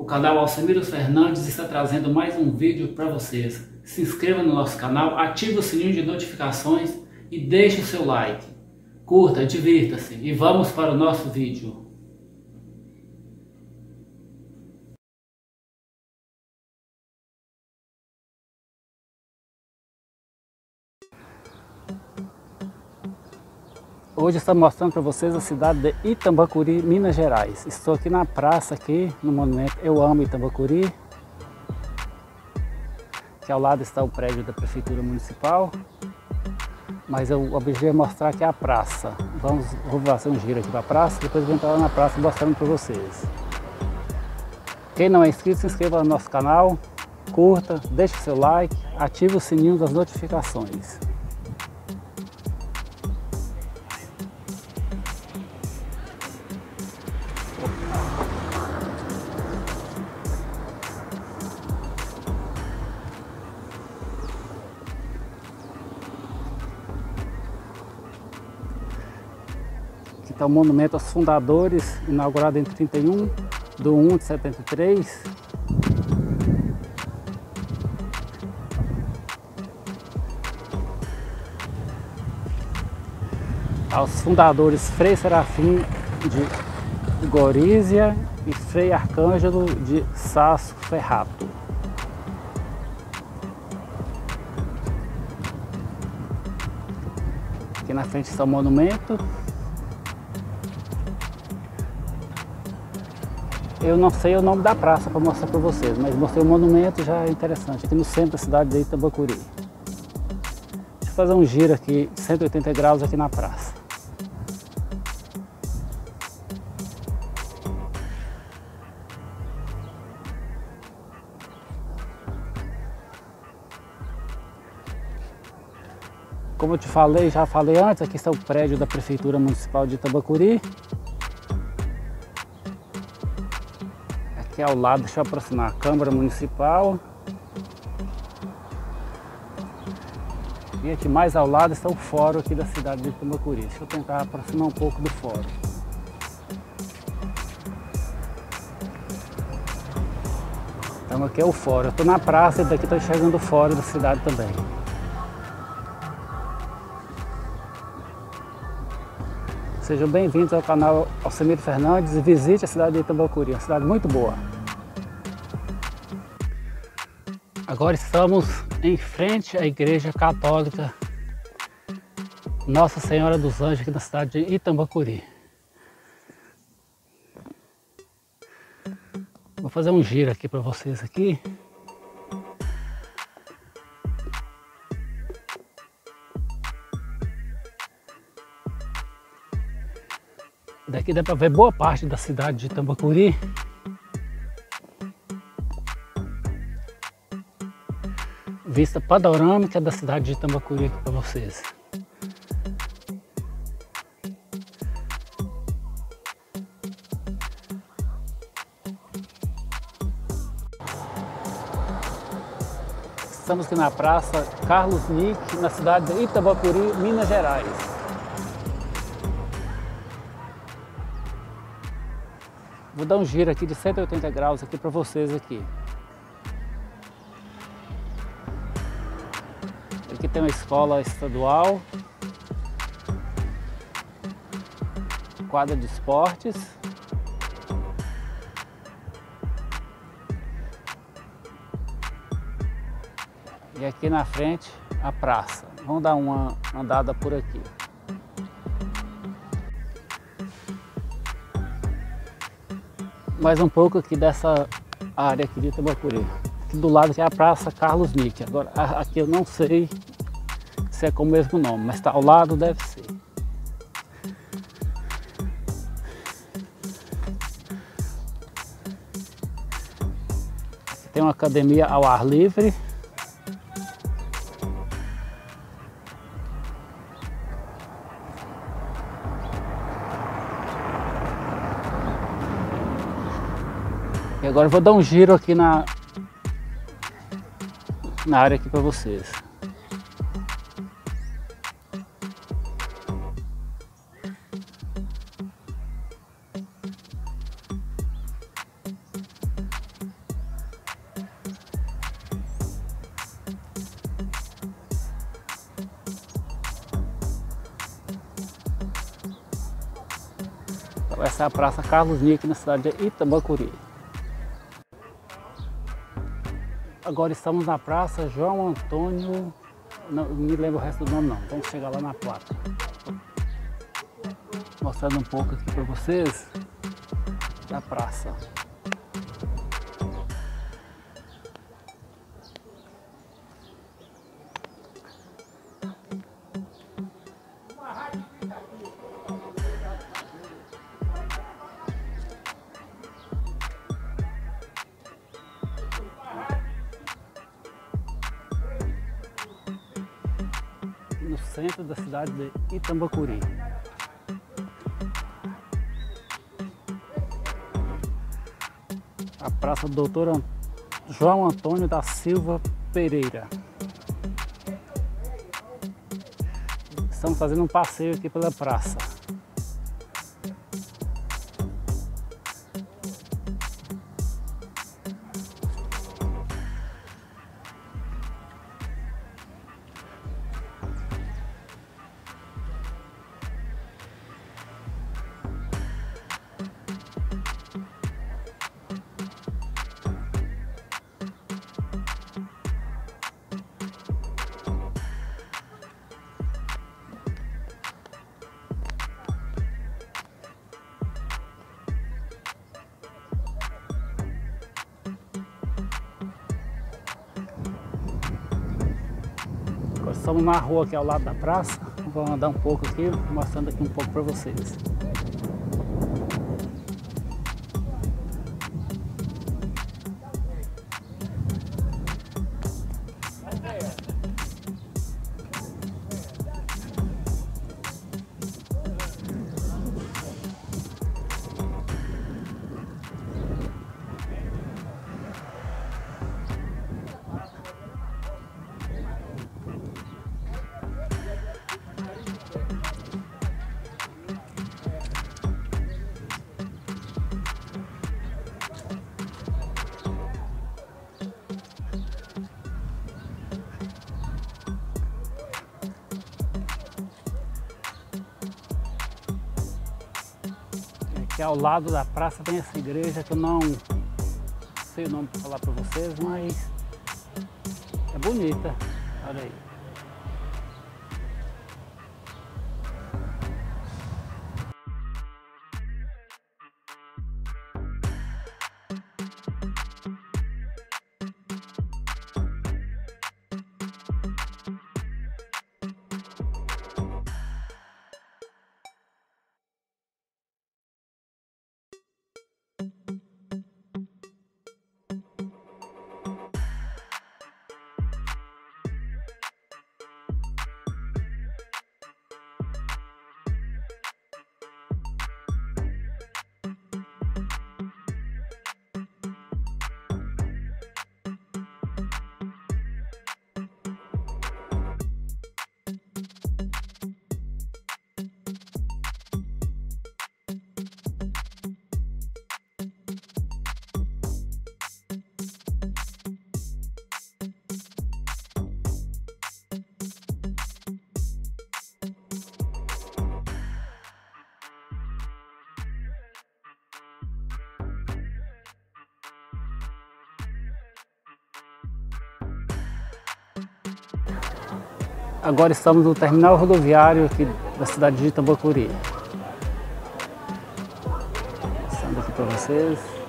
O canal Alcemiro Fernandes está trazendo mais um vídeo para vocês. Se inscreva no nosso canal, ative o sininho de notificações e deixe o seu like. Curta, divirta-se e vamos para o nosso vídeo. Hoje estou mostrando para vocês a cidade de Itambacuri, Minas Gerais. Estou aqui na praça, aqui no monumento Eu Amo Itambacuri. Que ao lado está o prédio da Prefeitura Municipal. Mas eu objetivo é mostrar aqui a praça. Vamos, vou fazer um giro aqui para a praça, depois vou entrar lá na praça mostrando para vocês. Quem não é inscrito, se inscreva no nosso canal, curta, deixe seu like, ative o sininho das notificações. Aqui está o monumento aos fundadores, inaugurado em 31 de 1 de 73. Aos fundadores Frei Serafim de Gorizia e Frei Arcângelo de Sasso Ferrato. Aqui na frente está o monumento. Eu não sei o nome da praça para mostrar para vocês, mas mostrei o monumento já é interessante, aqui no centro da cidade de Itabacuri. Deixa eu fazer um giro aqui, 180 graus aqui na praça. Como eu te falei, já falei antes, aqui está o prédio da Prefeitura Municipal de Itabacuri. Aqui ao lado, deixa eu aproximar, Câmara Municipal. E aqui mais ao lado está o fórum aqui da cidade de Tumbacuri. Deixa eu tentar aproximar um pouco do fórum. Então aqui é o fórum. Eu estou na praça e daqui estou enxergando o fórum da cidade também. Sejam bem-vindos ao canal Alcemiro Fernandes e visite a cidade de Itambacuri, uma cidade muito boa. Agora estamos em frente à Igreja Católica Nossa Senhora dos Anjos aqui na cidade de Itambacuri. Vou fazer um giro aqui para vocês aqui. Daqui dá para ver boa parte da cidade de Tambacuri. Vista panorâmica da cidade de Tambacuri aqui para vocês. Estamos aqui na Praça Carlos Nick, na cidade de Itabacuri, Minas Gerais. Dar um giro aqui de 180 graus aqui para vocês aqui. Aqui tem uma escola estadual, quadra de esportes. E aqui na frente a praça. Vamos dar uma andada por aqui. Mais um pouco aqui dessa área aqui de Itabacuri. Aqui do lado aqui é a Praça Carlos Nick. Agora aqui eu não sei se é com o mesmo nome, mas está ao lado deve ser. Tem uma academia ao ar livre. agora eu vou dar um giro aqui na, na área aqui para vocês. Então, essa é a Praça Carlos Nick na cidade de Itabacuri. Agora estamos na Praça João Antônio, não me lembro o resto do nome não, vamos chegar lá na placa. Mostrando um pouco aqui para vocês da praça. Cidade de Itambacuri. A Praça Doutor João Antônio da Silva Pereira. Estamos fazendo um passeio aqui pela praça. Estamos na rua aqui ao lado da praça. Vou andar um pouco aqui, mostrando aqui um pouco para vocês. Aqui ao lado da praça tem essa igreja que eu não sei o nome para falar para vocês, mas é bonita. Olha aí. Agora estamos no terminal rodoviário aqui da cidade de Itambacuri. Passando aqui para vocês.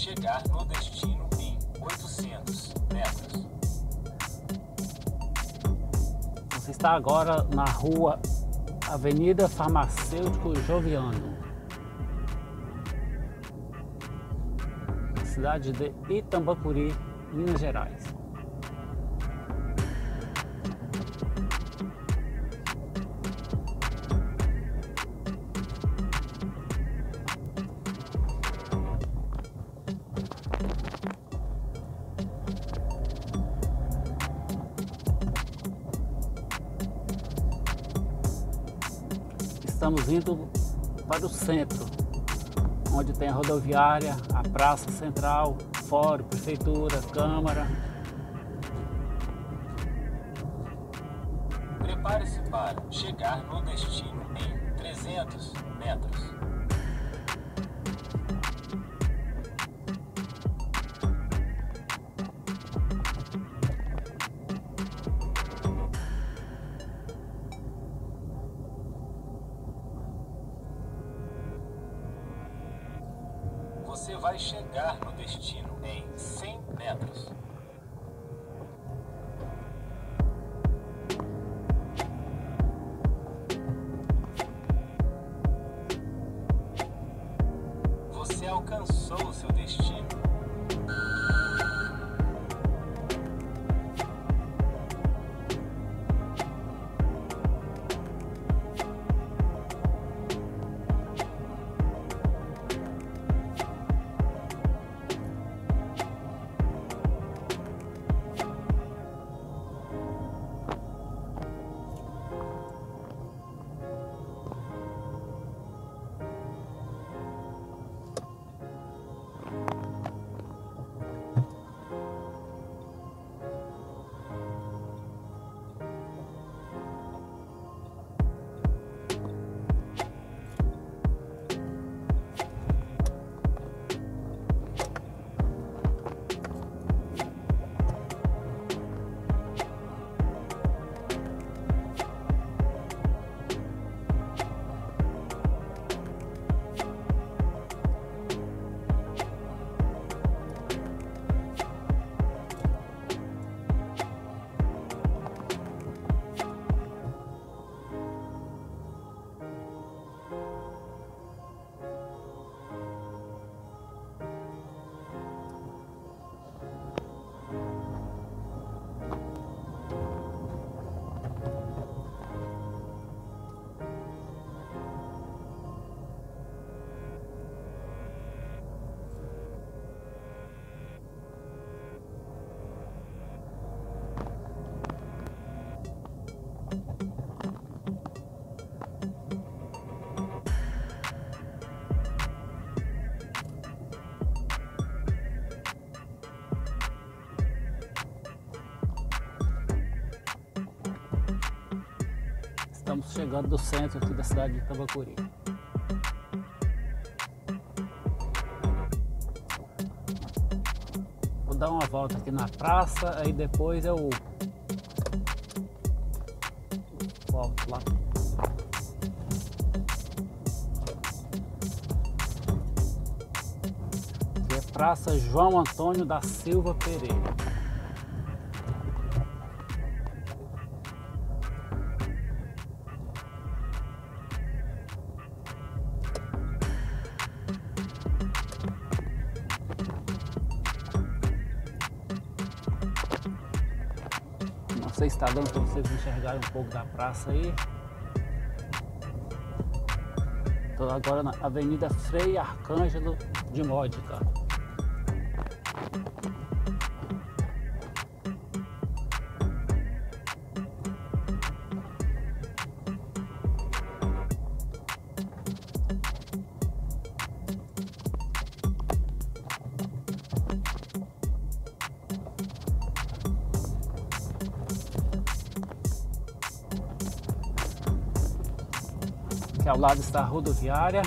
Chegar no destino em 800 metros. Você está agora na rua Avenida Farmacêutico Joviano. Cidade de Itambacuri, Minas Gerais. Estamos indo para o centro, onde tem a rodoviária, a praça central, fórum, prefeitura, câmara. Prepare-se para chegar no destino em 300 metros. Alcançou o seu destino. Estamos chegando do centro aqui da cidade de Cambacuri. Vou dar uma volta aqui na praça, aí depois eu volto lá. Aqui é Praça João Antônio da Silva Pereira. Sei se está dando para vocês enxergarem um pouco da praça aí. Estou agora na Avenida Frei Arcângelo de Módica. Lado está a rodoviária.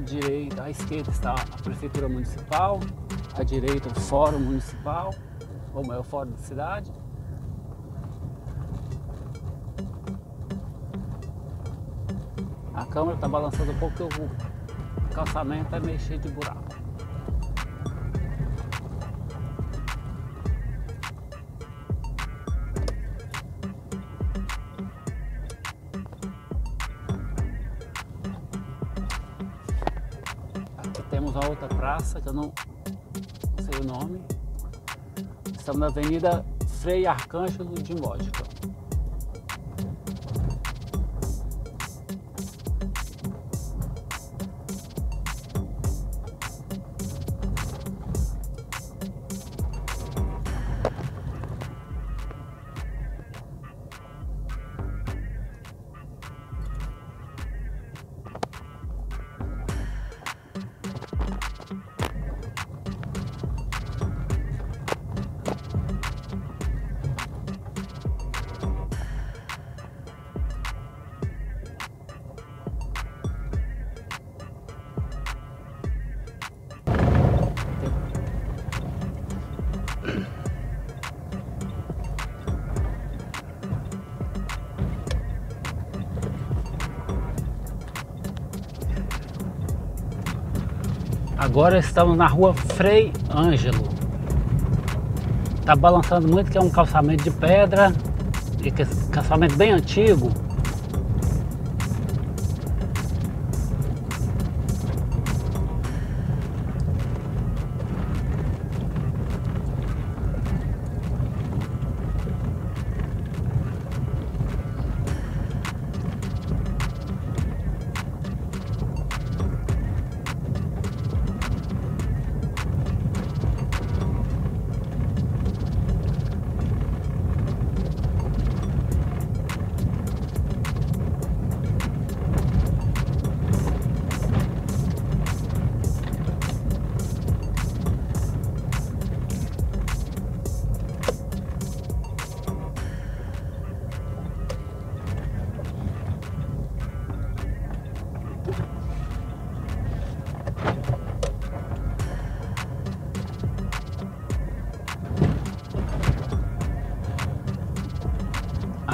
À, direita, à esquerda está a prefeitura municipal, à direita o fórum municipal ou melhor, fora da cidade. A câmera está balançando um pouco o calçamento é meio cheio de buraco. Outra praça que eu não sei o nome. Estamos na Avenida Frei Arcângelo de Módica. Agora estamos na rua Frei Ângelo. Tá balançando muito que é um calçamento de pedra, e é calçamento bem antigo.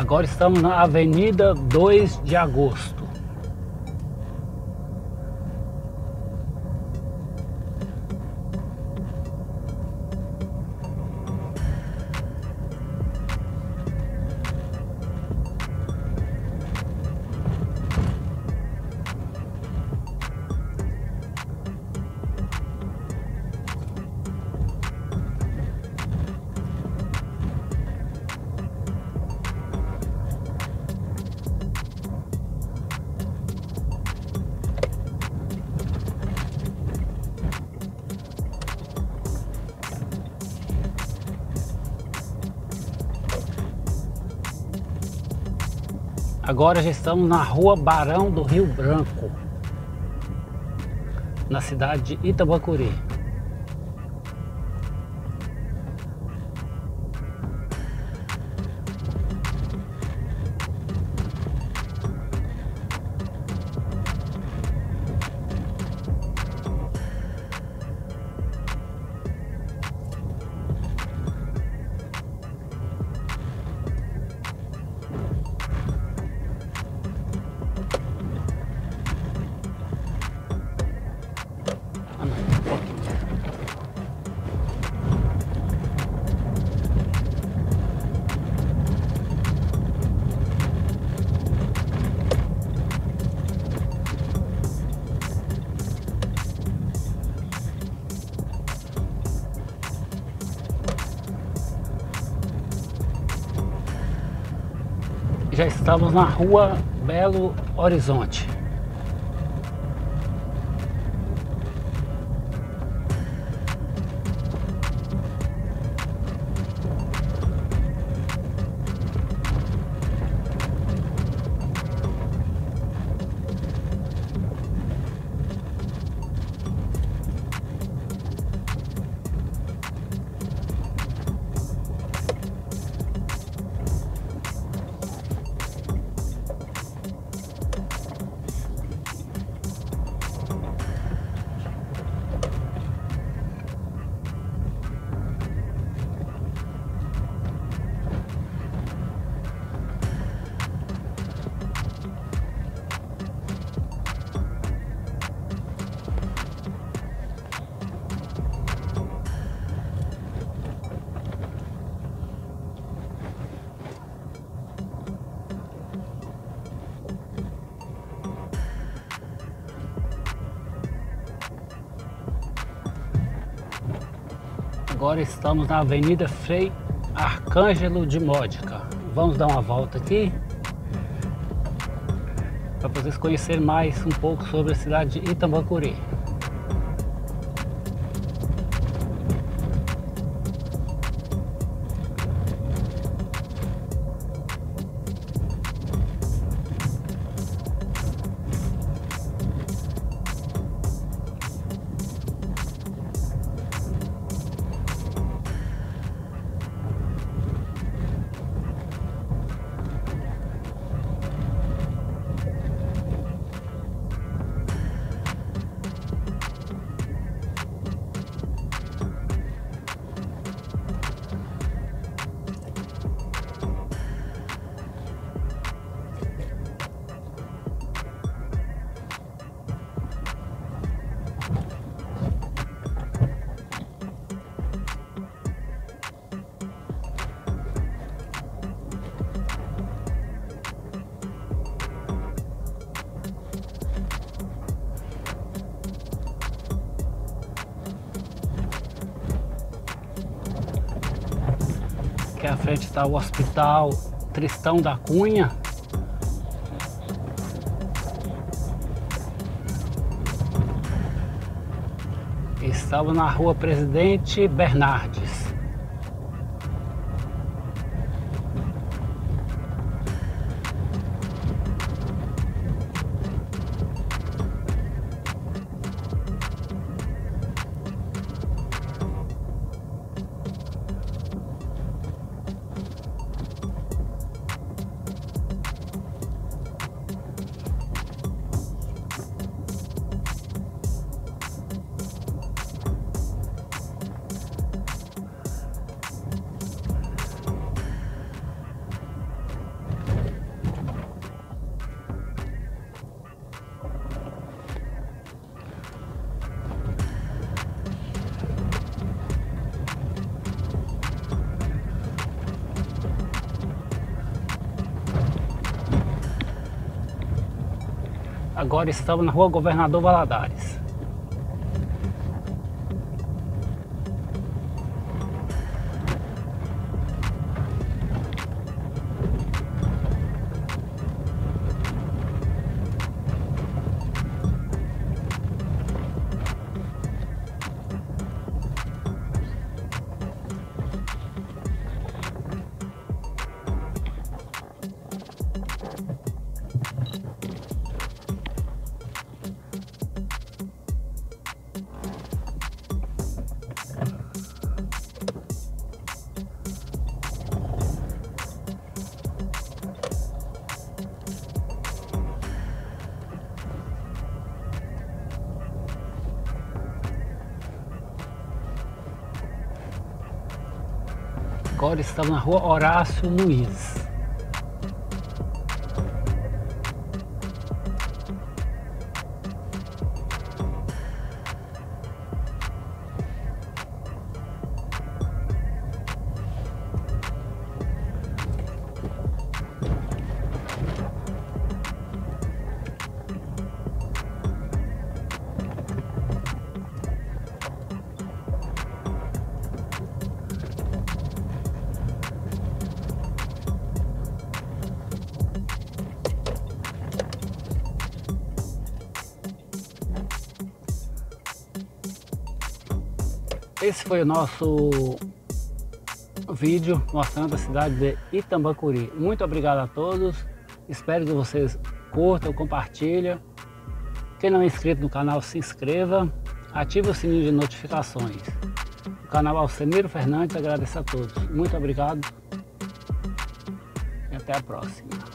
Agora estamos na Avenida 2 de Agosto. Agora já estamos na rua Barão do Rio Branco, na cidade de Itabacuri. Já estamos na rua Belo Horizonte. Agora estamos na Avenida Frei Arcângelo de Módica. Vamos dar uma volta aqui para vocês conhecerem mais um pouco sobre a cidade de Itambacuri. Frente está o Hospital Tristão da Cunha. Estamos na rua Presidente Bernardes. Agora estamos na rua Governador Valadares. Agora estamos na rua Horácio Luiz. Foi o nosso vídeo mostrando a cidade de Itambacuri. Muito obrigado a todos. Espero que vocês curtam, compartilhem. Quem não é inscrito no canal, se inscreva. Ative o sininho de notificações. O canal Alcemiro Fernandes agradece a todos. Muito obrigado e até a próxima.